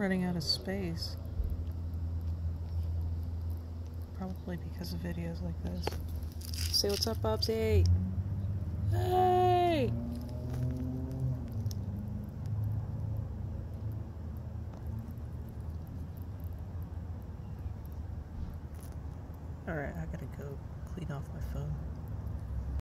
running out of space. Probably because of videos like this. Say what's up, Bobsy. Hey! Alright, I gotta go clean off my phone.